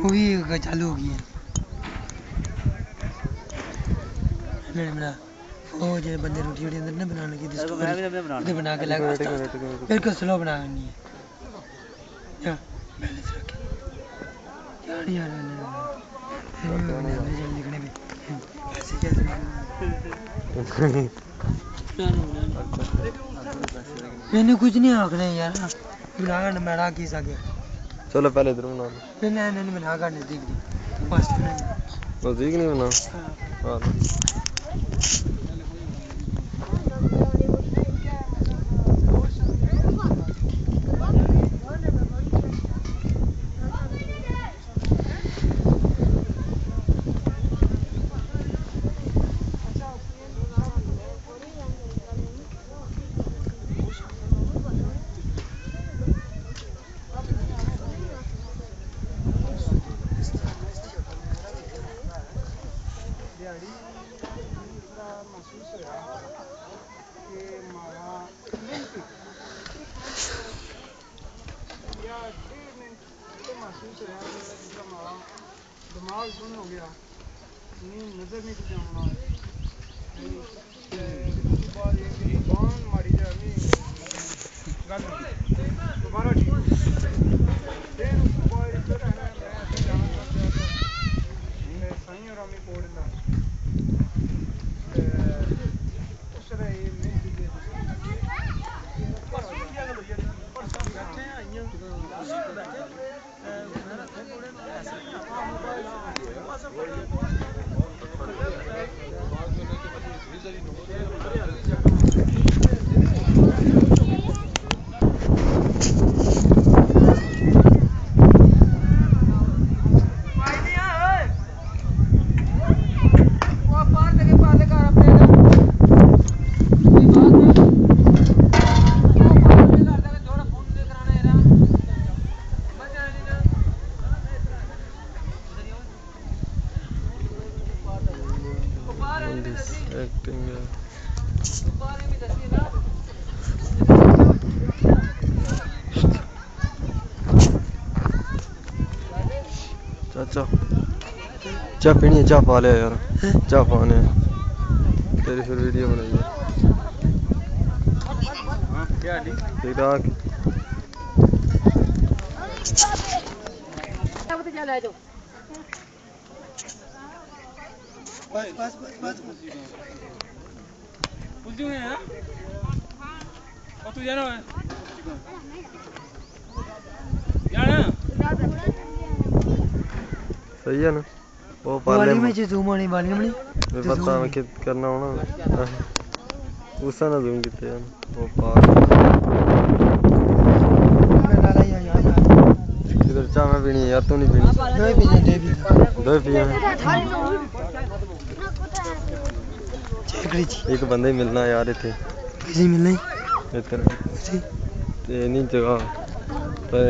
वो भी चालू हो। गई है बना वो जो बंदे रोटी वोटी अंदर ना बनाने तो बना के लगा। बिल्कुल स्लो बनानी है। या बैलेंस रखे। यार यार जल्दी में ऐसे कैसे मैंने कुछ नहीं आखना यार। बना कर मैं की सके चलो पहले इधर बना नहीं नहीं नहीं बना कर नज़दीक नहीं बस नहीं। नज़दीक नहीं बना? हाँ। गाडी दुसरा म्हसूर सोळा ते म्हाका या डेढ़ मिनट के महसूस रहा मेरा जिसका हमारा दिमाग सुन हो गया नींद नज़र नहीं पजाना उसके बाद एक बाँध मारी जा दोबारा Thank you. एक्टिंग चाचा चाह पीनी है चाह पा ले यार चाह पाने तेरी फिर वीडियो बनाइए क्या ठीक ठाक बस बस बस बस है और तू जाना है जाना सही है ना? वो पाले में जो जूम होने वाली में मैं पता मैं कि करना होना। उसा ना जूम किते यार वो पार इधर चाह मैं पीनी यार तू नहीं पीनी। दो भी दे भी एक बंदे ही मिलना यार इतने किसी मिलने? इधर किसी? ते